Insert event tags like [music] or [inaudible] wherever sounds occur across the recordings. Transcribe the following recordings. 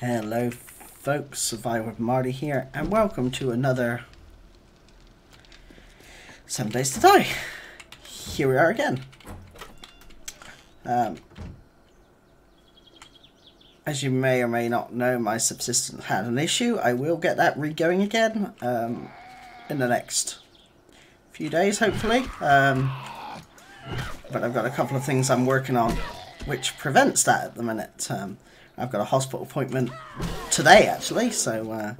Hello folks, Survival Marty here, and welcome to another 7 Days to Die. Here we are again. Um, as you may or may not know, my subsistence had an issue. I will get that re-going again um, in the next few days, hopefully. Um, but I've got a couple of things I'm working on which prevents that at the minute. Um, I've got a hospital appointment today, actually, so uh,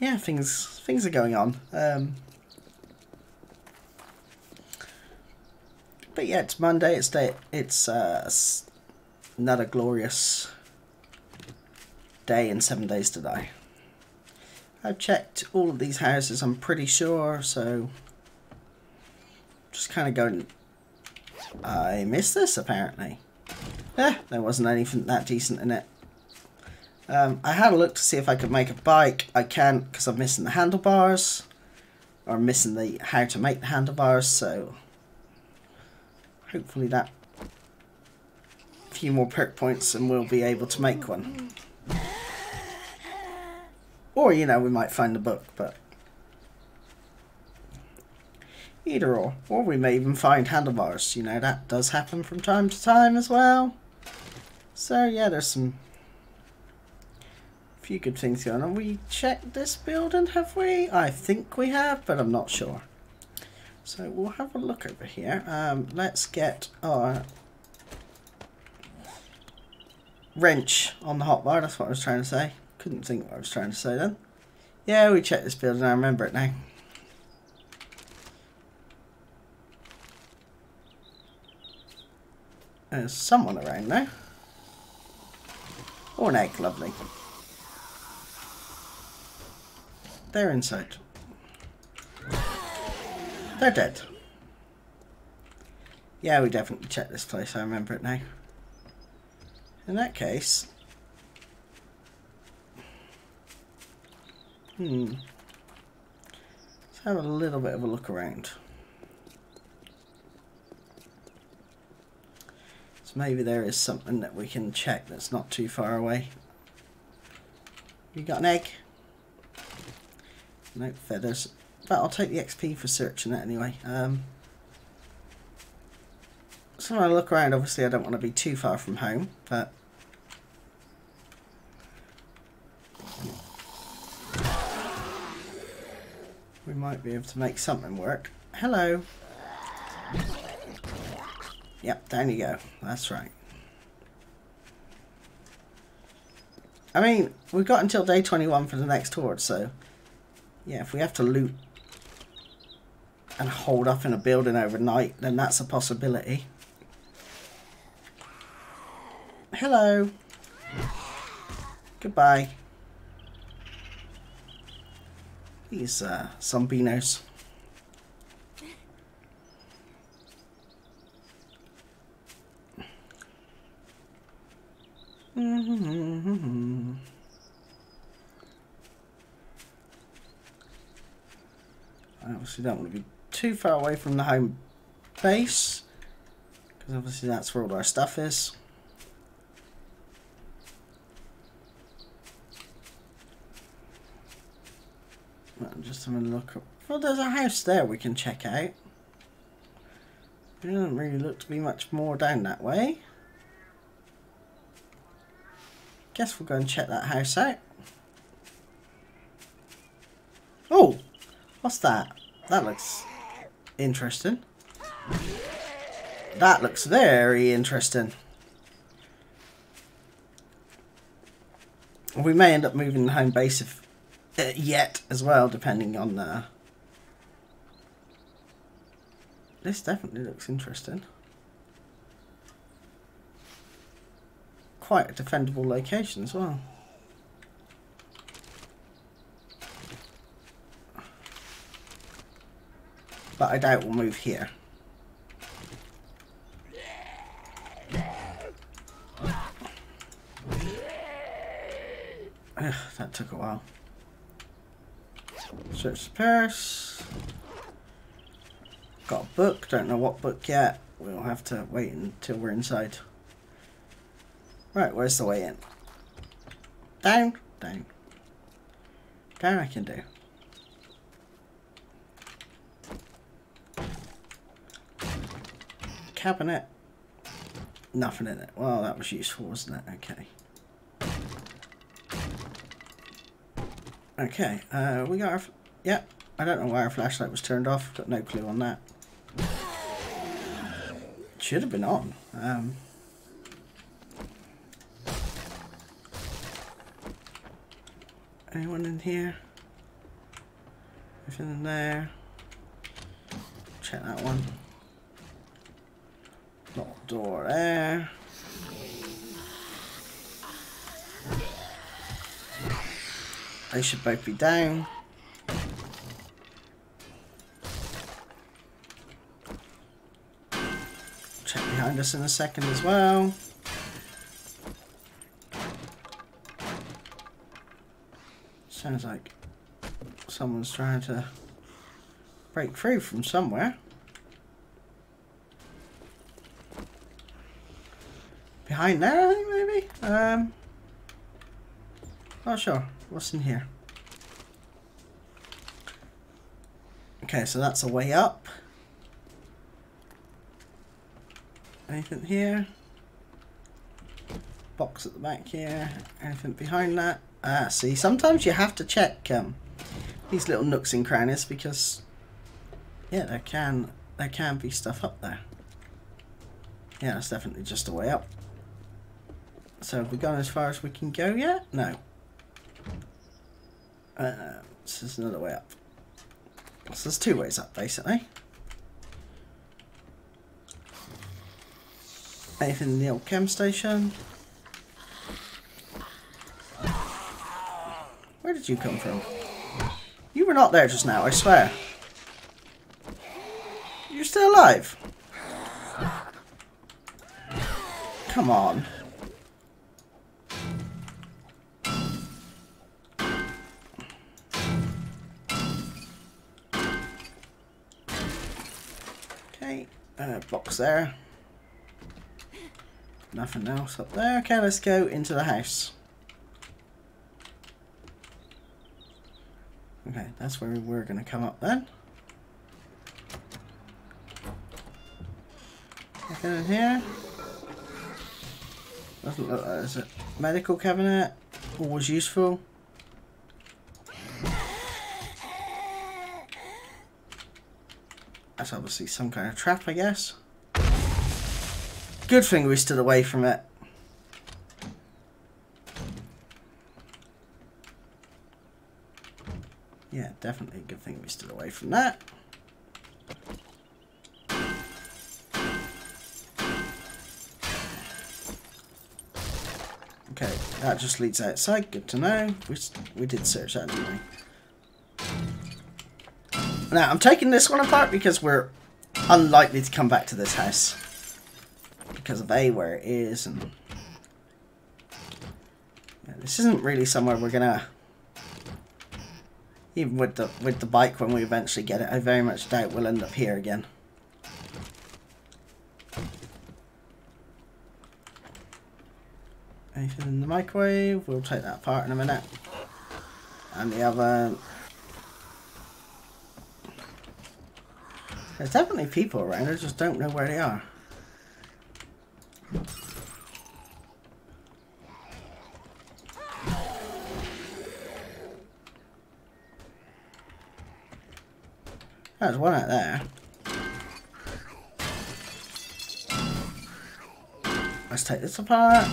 yeah, things things are going on. Um, but yeah, it's Monday. It's day. It's uh, another glorious day and seven days to die. I've checked all of these houses. I'm pretty sure, so just kind of going. I missed this apparently. Eh, there wasn't anything that decent in it. Um, I had a look to see if I could make a bike. I can't because I'm missing the handlebars. Or missing the how to make the handlebars, so hopefully that few more perk points and we'll be able to make one. Or, you know, we might find the book, but either or. Or we may even find handlebars. You know, that does happen from time to time as well. So yeah, there's some few good things going on. We checked this building, have we? I think we have, but I'm not sure. So we'll have a look over here. Um, let's get our wrench on the hotbar. That's what I was trying to say. Couldn't think what I was trying to say then. Yeah, we checked this building. I remember it now. There's someone around now. Oh, an egg, lovely. They're inside. They're dead. Yeah, we definitely checked this place, I remember it now. In that case... Hmm. Let's have a little bit of a look around. Maybe there is something that we can check that's not too far away. You got an egg? No feathers. But I'll take the XP for searching it anyway. Um, so when I look around, obviously I don't want to be too far from home, but... We might be able to make something work. Hello. Yep, down you go. That's right. I mean, we've got until day 21 for the next horde, so... Yeah, if we have to loot and hold up in a building overnight, then that's a possibility. Hello. Goodbye. These uh, zombinos. I obviously don't want to be too far away from the home base because obviously that's where all our stuff is. I'm just having a look. Well, there's a house there we can check out. It doesn't really look to be much more down that way. Guess we'll go and check that house out. Oh, what's that? That looks interesting. That looks very interesting. We may end up moving the home base if, uh, yet as well, depending on... Uh... This definitely looks interesting. Quite a defendable location as well. But I doubt we'll move here. Ugh, that took a while. Search the purse. Got a book, don't know what book yet. We'll have to wait until we're inside. Right, where's the way in? Down, down. Down I can do. Cabinet. Nothing in it. Well, that was useful, wasn't it? Okay. Okay, uh, we got our... Yeah, I don't know why our flashlight was turned off. Got no clue on that. Should have been on. Um, anyone in here? Anything in there? Check that one. Locked door there. They should both be down. Check behind us in a second as well. Sounds like someone's trying to break through from somewhere. Behind there, I think, maybe? Um, not sure. What's in here? Okay, so that's a way up. Anything here? Box at the back here. Anything behind that? Ah, see, sometimes you have to check um, these little nooks and crannies because, yeah, there can there can be stuff up there. Yeah, it's definitely just a way up. So have we gone as far as we can go yet? No. Uh, this is another way up. So there's two ways up, basically. Anything in the old chem station? Did you come from? You were not there just now, I swear. You're still alive? Come on. Okay, uh, box there. Nothing else up there. Okay, let's go into the house. Okay, that's where we're going to come up then. Nothing in here. Doesn't look like there's a medical cabinet. Always useful. That's obviously some kind of trap, I guess. Good thing we stood away from it. Yeah, definitely a good thing we stood away from that. Okay, that just leads outside. Good to know. We, we did search that, didn't we? Now, I'm taking this one apart because we're unlikely to come back to this house. Because of A, where it is, and... Yeah, this isn't really somewhere we're gonna... Even with the with the bike, when we eventually get it, I very much doubt we'll end up here again. Anything in the microwave? We'll take that apart in a minute. And the oven. There's definitely people around, I just don't know where they are. There's one out there. Let's take this apart.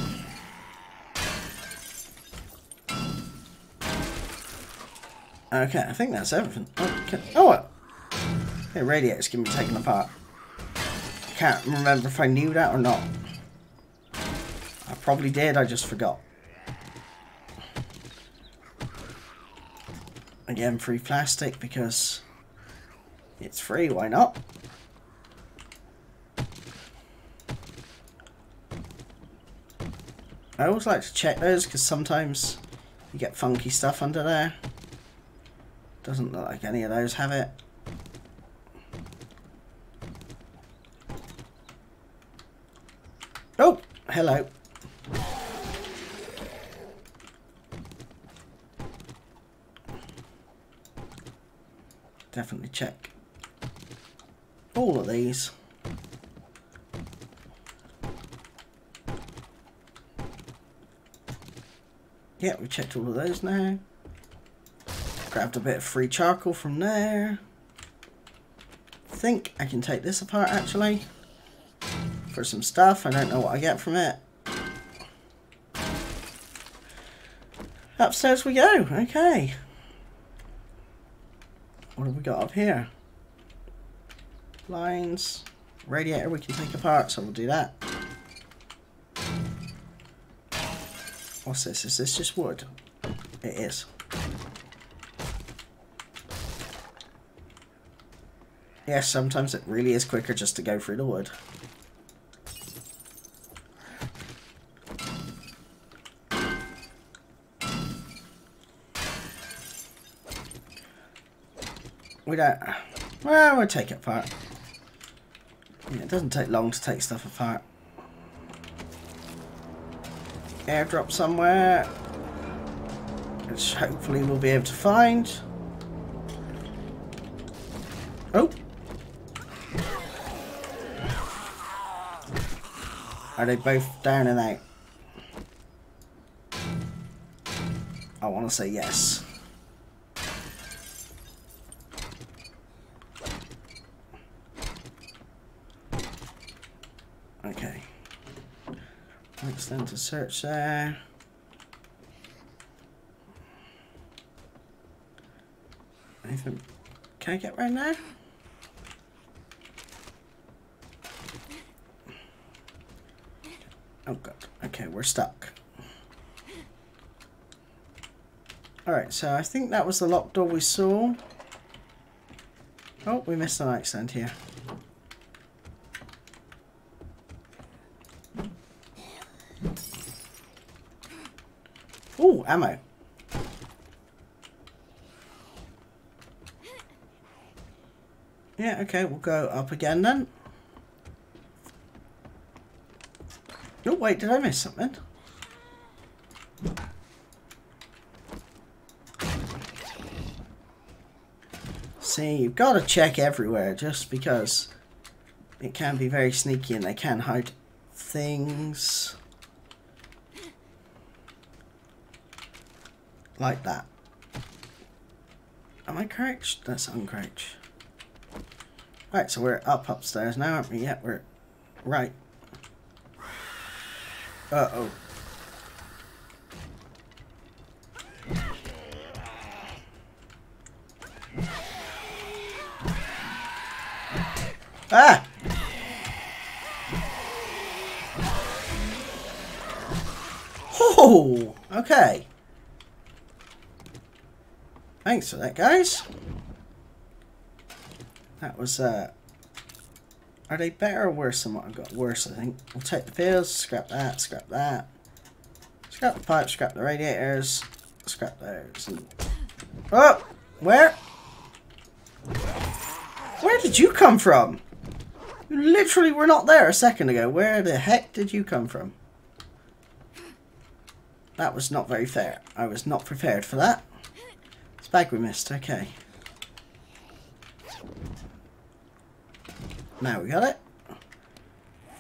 Okay, I think that's everything. Oh, okay. Oh, what? Okay, radiator's can be taken apart. I can't remember if I knew that or not. I probably did, I just forgot. Again, free plastic because it's free, why not? I always like to check those because sometimes you get funky stuff under there. Doesn't look like any of those have it. Oh, hello. Definitely check all of these. Yeah, we checked all of those now. Grabbed a bit of free charcoal from there. think I can take this apart actually. For some stuff. I don't know what I get from it. Upstairs we go. Okay. What have we got up here? Lines. Radiator we can take apart, so we'll do that. What's this? Is this just wood? It is. Yes, sometimes it really is quicker just to go through the wood. We don't... Well, we'll take it apart. It doesn't take long to take stuff apart. Airdrop somewhere. Which hopefully we'll be able to find. Oh! Are they both down and out? I want to say yes. To search there. Anything? Can I get right now? Oh god. Okay, we're stuck. Alright, so I think that was the locked door we saw. Oh, we missed an accent here. Ammo. Yeah, okay, we'll go up again then. Oh, wait, did I miss something? See, you've got to check everywhere just because it can be very sneaky and they can hide things. Like that. Am I crouched? That's uncrouched. Right, so we're up upstairs now, aren't we? Yeah, we're... Right. Uh-oh. Ah! Oh! Okay. Thanks for that, guys. That was, uh... Are they better or worse than what I've got? Worse, I think. We'll take the pills, scrap that, scrap that. Scrap the pipe, scrap the radiators, scrap those. And... Oh! Where? Where did you come from? You literally were not there a second ago. Where the heck did you come from? That was not very fair. I was not prepared for that. Bag we missed, okay. Now we got it.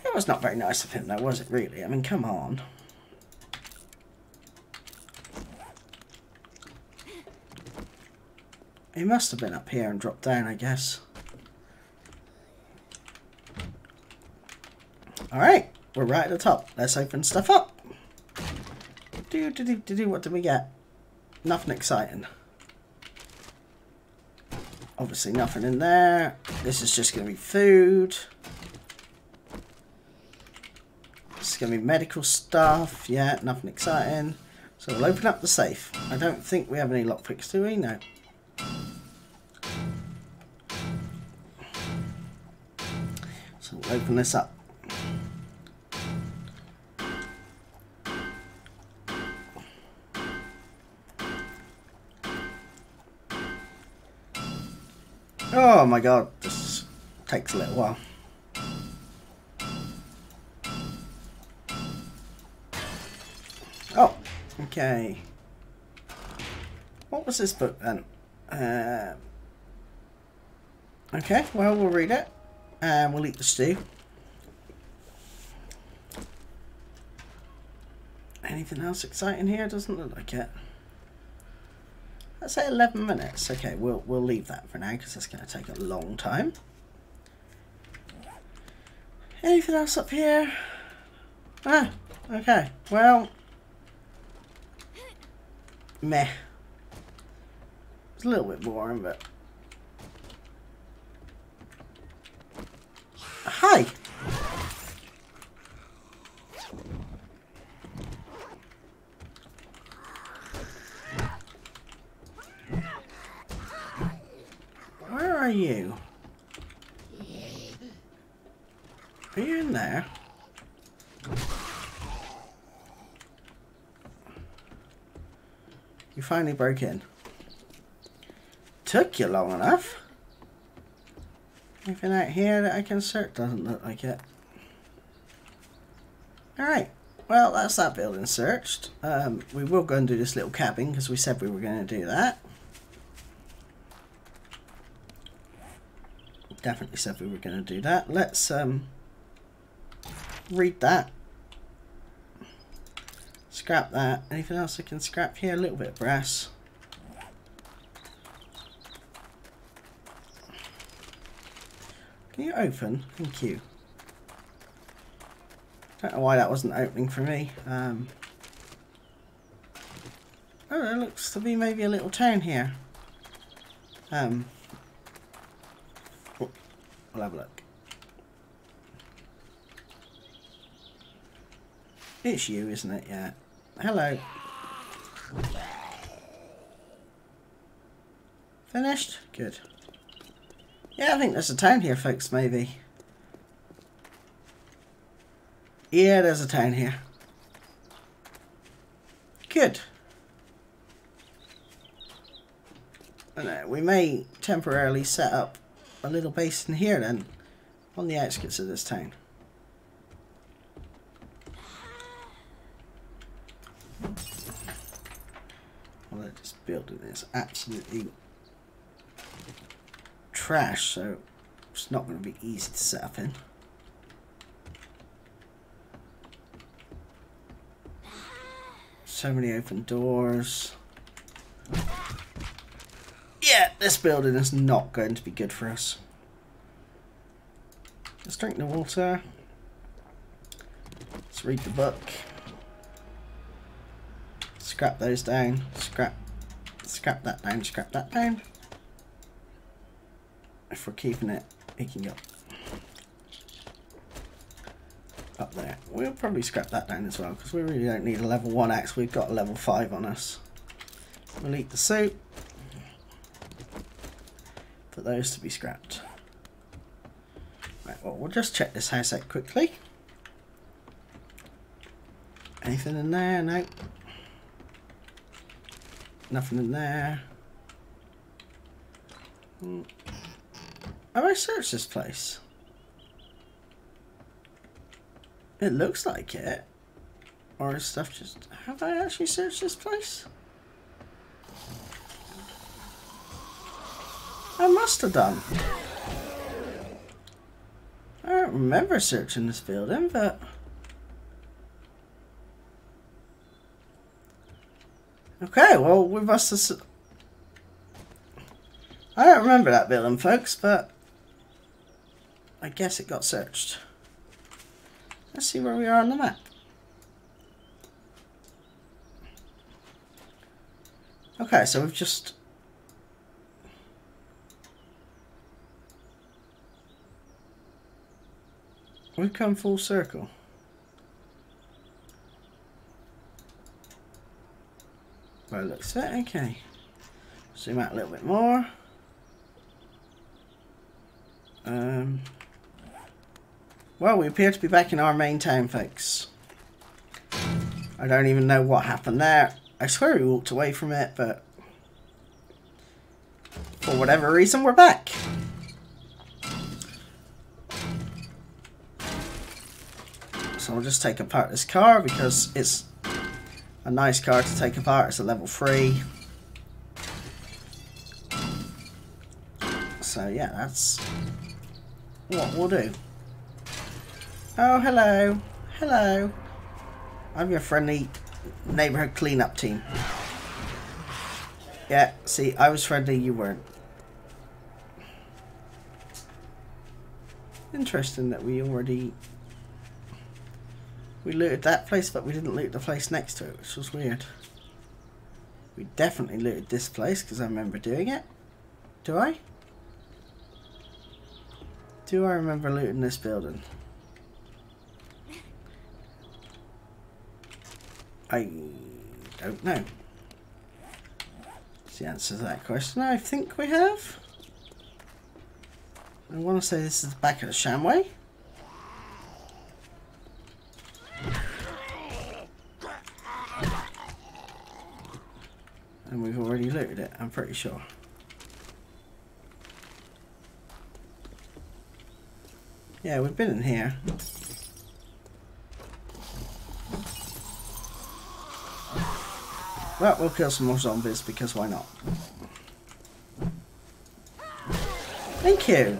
It was not very nice of him though, was it really? I mean, come on. He must have been up here and dropped down, I guess. Alright, we're right at the top. Let's open stuff up. Do, do, do, do, do, what did we get? Nothing exciting. Obviously nothing in there. This is just going to be food. This is going to be medical stuff. Yeah, nothing exciting. So we'll open up the safe. I don't think we have any lockpicks, do we? No. So we'll open this up. Oh my god, this takes a little while. Oh, okay. What was this book then? Uh, Okay, well, we'll read it. And we'll eat the stew. Anything else exciting here? Doesn't look like it. Let's say 11 minutes. Okay, we'll, we'll leave that for now because that's going to take a long time. Anything else up here? Ah, okay. Well, meh. It's a little bit boring, but... Hi! Where are you? Are you in there? You finally broke in. Took you long enough. Anything out here that I can search? Doesn't look like it. Alright. Well, that's that building searched. Um, we will go and do this little cabin because we said we were going to do that. Definitely said we were going to do that. Let's um, read that. Scrap that. Anything else I can scrap here? A little bit of brass. Can you open? Thank you. Don't know why that wasn't opening for me. Um, oh, there looks to be maybe a little town here. Um, we'll have a look. It's you, isn't it? Yeah. Hello. Finished? Good. Yeah, I think there's a town here, folks, maybe. Yeah, there's a town here. Good. And, uh, we may temporarily set up a little base in here then, on the outskirts of this town. Well, this building is absolutely trash, so it's not going to be easy to set up in. So many open doors. Yeah, this building is not going to be good for us. Let's drink the water. Let's read the book. Scrap those down. Scrap scrap that down, scrap that down if we're keeping it, it can up there. We'll probably scrap that down as well because we really don't need a level 1 axe. We've got a level 5 on us. We'll eat the soup. For those to be scrapped. Right, well, we'll just check this house out quickly. Anything in there? No. Nothing in there. Hmm. Have I searched this place? It looks like it. Or is stuff just... Have I actually searched this place? I must have done. I don't remember searching this building, but... Okay, well, we must have... I don't remember that building, folks, but... I guess it got searched. Let's see where we are on the map. Okay, so we've just... We've come full circle. Well, looks it. Okay. Zoom out a little bit more. Um... Well, we appear to be back in our main town, folks. I don't even know what happened there. I swear we walked away from it, but... For whatever reason, we're back. I'll just take apart this car because it's a nice car to take apart. It's a level 3. So yeah, that's what we'll do. Oh, hello. Hello. I'm your friendly neighborhood cleanup team. Yeah, see, I was friendly, you weren't. Interesting that we already... We looted that place, but we didn't loot the place next to it, which was weird. We definitely looted this place, because I remember doing it. Do I? Do I remember looting this building? I don't know. That's the answer to that question. I think we have. I want to say this is the back of the Shamway. And we've already looted it, I'm pretty sure. Yeah, we've been in here. Well, we'll kill some more zombies because why not? Thank you.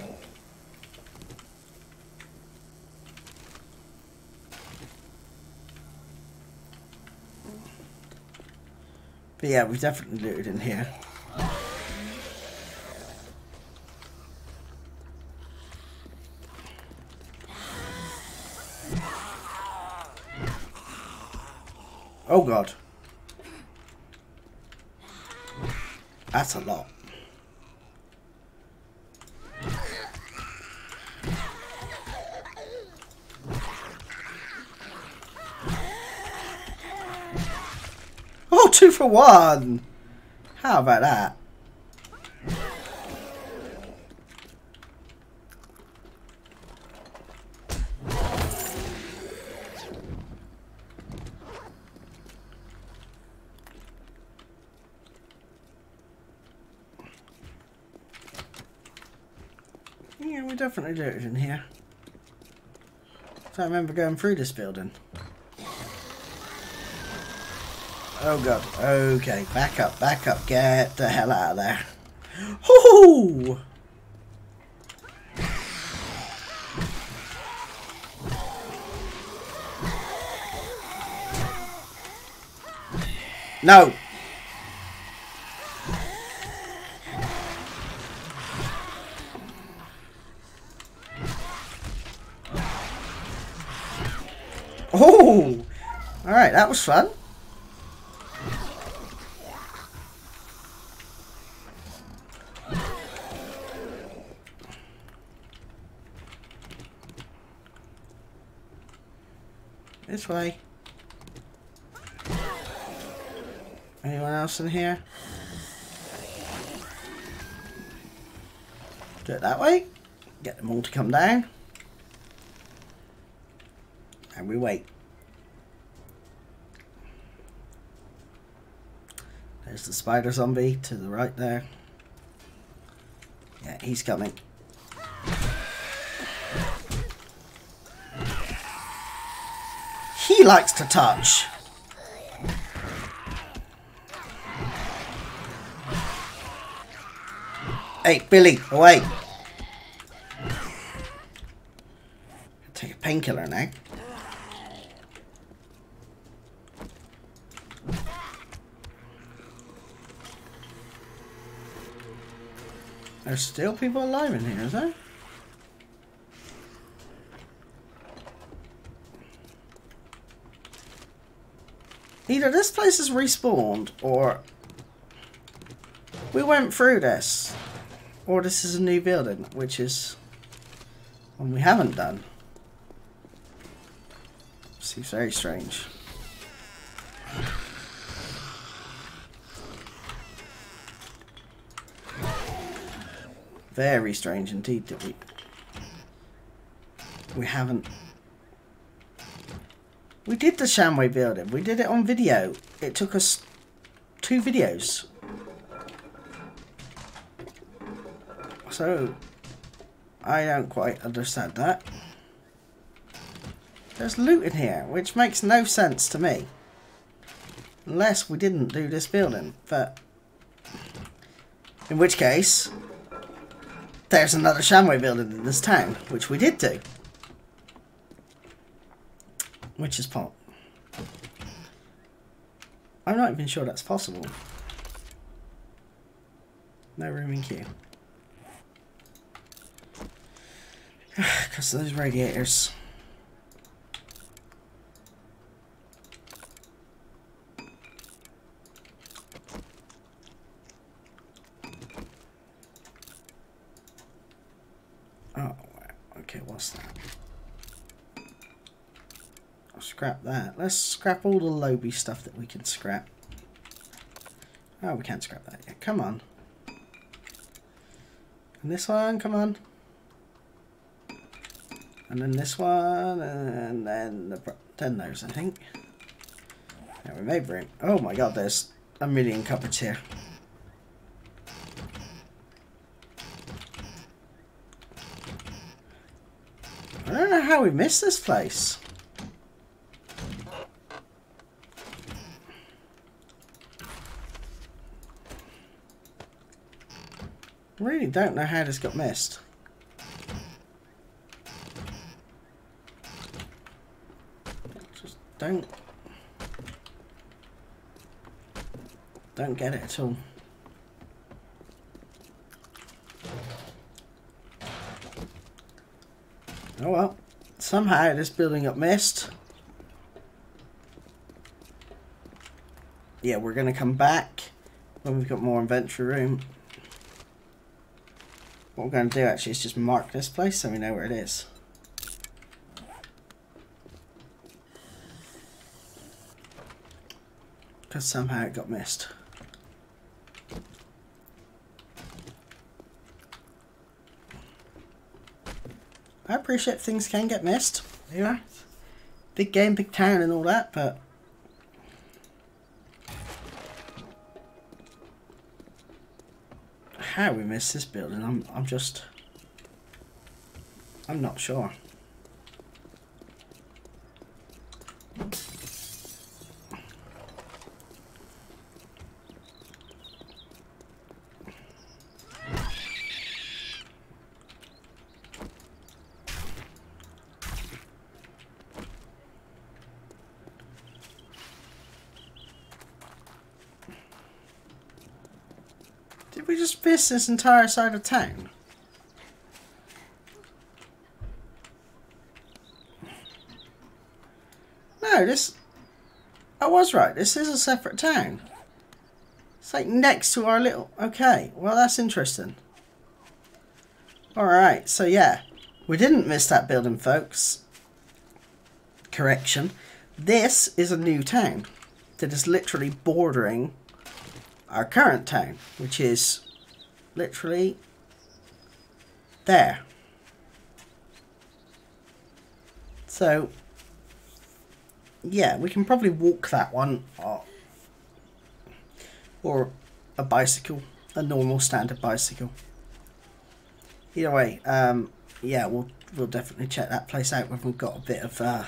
But yeah, we've definitely looted in here. Oh god. That's a lot. Oh, two for one! How about that? Yeah, we definitely do it in here. I remember going through this building. Oh god. Okay, back up, back up. Get the hell out of there. Hoo! No! Oh! Alright, that was fun. Way. Anyone else in here? Do it that way. Get them all to come down. And we wait. There's the spider zombie to the right there. Yeah, he's coming. He likes to touch. Hey, Billy, away. Take a painkiller now. There's still people alive in here, is there? Either this place is respawned, or we went through this, or this is a new building, which is one we haven't done. Seems very strange. Very strange indeed that we we haven't we did the Shamway building. We did it on video. It took us two videos. So, I don't quite understand that. There's loot in here, which makes no sense to me. Unless we didn't do this building, but... In which case, there's another Shamway building in this town, which we did do. Which is pot. I'm not even sure that's possible. No room in queue. [sighs] Because those radiators. Oh, okay, what's that? Scrap that. Let's scrap all the Lobby stuff that we can scrap. Oh, we can't scrap that yet. Come on. And this one, come on. And then this one, and then the, then those, I think. Yeah, we may bring. Oh my god, there's a million cupboards here. I don't know how we missed this place. Really don't know how this got missed. Just don't... Don't get it at all. Oh well. Somehow this building got missed. Yeah, we're going to come back when we've got more inventory room. What we're going to do actually is just mark this place so we know where it is. Because somehow it got missed. I appreciate things can get missed. You know, big game, big town and all that, but how we missed this building, I'm, I'm just, I'm not sure. Miss this entire side of town? No, this... I was right. This is a separate town. It's like next to our little... Okay, well that's interesting. Alright, so yeah. We didn't miss that building, folks. Correction. This is a new town that is literally bordering our current town, which is literally there. So, yeah, we can probably walk that one or, or a bicycle, a normal standard bicycle. Either way, um, yeah, we'll we'll definitely check that place out when we've got a bit of uh,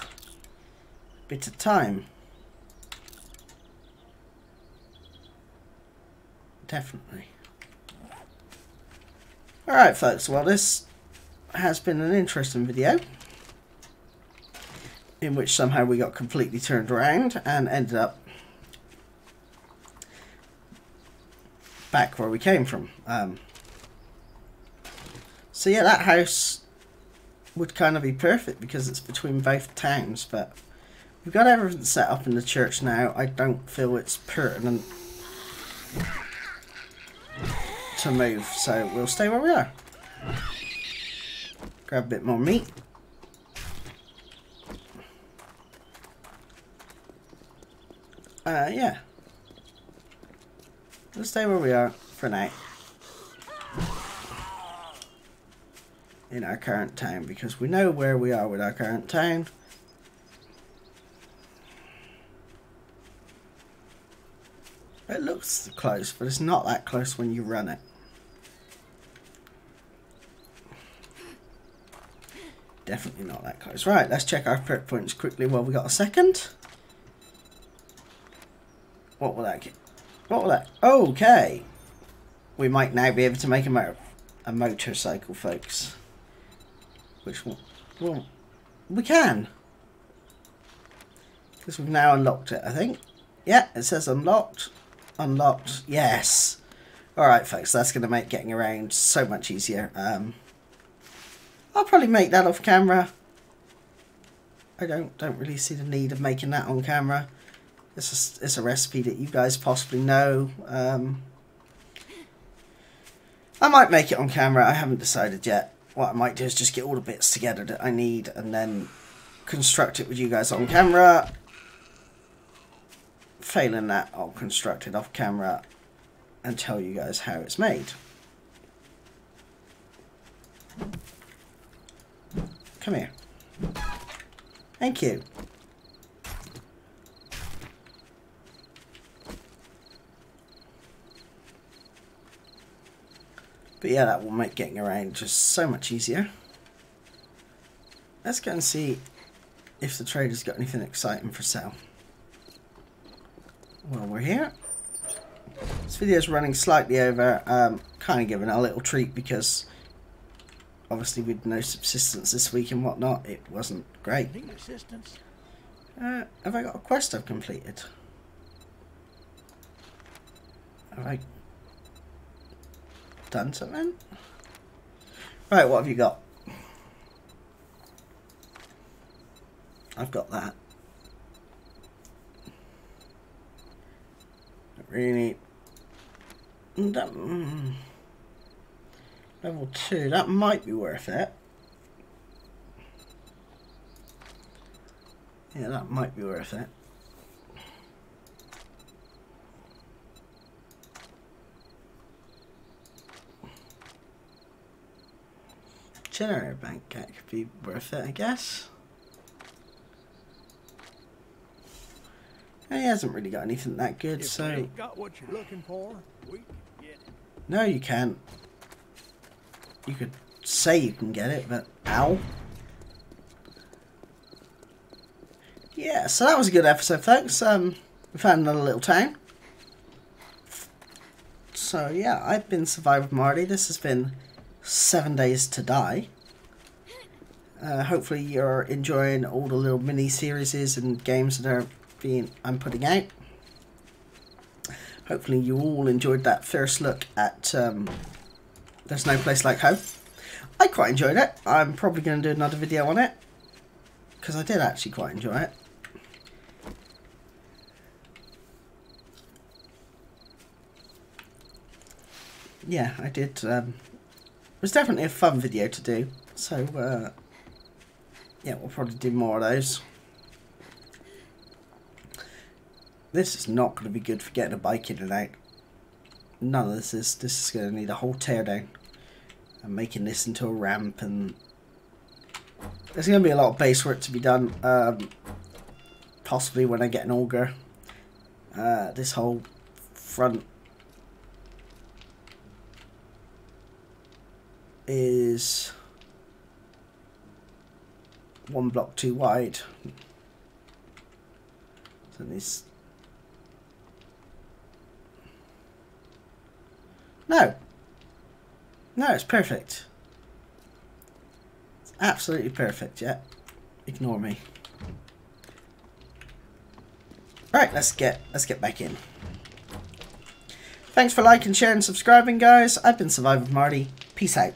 bit of time. Definitely. Alright folks, well this has been an interesting video in which somehow we got completely turned around and ended up back where we came from. Um, so yeah, that house would kind of be perfect because it's between both towns, but we've got everything set up in the church now. I don't feel it's pertinent to move, so we'll stay where we are. Grab a bit more meat. Uh, yeah. We'll stay where we are for now. In our current town, because we know where we are with our current town. It looks close, but it's not that close when you run it. Definitely not that close. Right, let's check our perk points quickly while we got a second. What will that get? What will that? Okay. We might now be able to make a a motorcycle, folks. Which will, well, we can. Because we've now unlocked it, I think. Yeah, it says unlocked. Unlocked. Yes. Alright, folks, that's going to make getting around so much easier. Um, I'll probably make that off camera. I don't don't really see the need of making that on camera. It's a, it's a recipe that you guys possibly know. Um, I might make it on camera. I haven't decided yet. What I might do is just get all the bits together that I need and then construct it with you guys on camera. Failing that, I'll construct it off camera and tell you guys how it's made. Come here. Thank you. But yeah, that will make getting around just so much easier. Let's go and see if the trader's got anything exciting for sale. Well, we're here. This video is running slightly over. Um, kind of giving a little treat because obviously with no subsistence this week and whatnot, it wasn't great. Uh, have I got a quest I've completed? Have I done something? Right, what have you got? I've got that. Really. That, mm, level 2, that might be worth it. Yeah, that might be worth it. Generator bank that could be worth it, I guess. He hasn't really got anything that good, If so... got what you're looking for, we can get it. No, you can't. You could say you can get it, but ow. Yeah, so that was a good episode, folks. Um, we found another little town. So yeah, I've been Survival Marty. This has been Seven Days to Die. Uh, hopefully you're enjoying all the little mini series and games that are being I'm putting out. Hopefully you all enjoyed that first look at um, There's No Place Like Home. I quite enjoyed it. I'm probably going to do another video on it. Because I did actually quite enjoy it. Yeah, I did. Um, it was definitely a fun video to do. So, uh, yeah, we'll probably do more of those. This is not going to be good for getting a bike in and out. Of this is. This is going to need a whole teardown. I'm making this into a ramp and... There's going to be a lot of base work to be done. Um, possibly when I get an auger. Uh, this whole front is one block too wide. So this No. No, it's perfect. It's absolutely perfect, yeah. Ignore me. Right, let's get let's get back in. Thanks for liking, sharing, and subscribing, guys. I've been Survival Marty. Peace out.